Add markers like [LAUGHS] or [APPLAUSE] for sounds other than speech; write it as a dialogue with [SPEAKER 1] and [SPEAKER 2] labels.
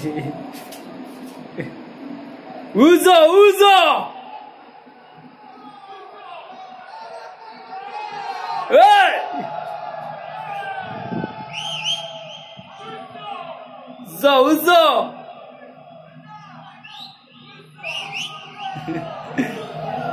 [SPEAKER 1] Sí. 웃어 웃어 에이! 웃어 웃어 [LAUGHS]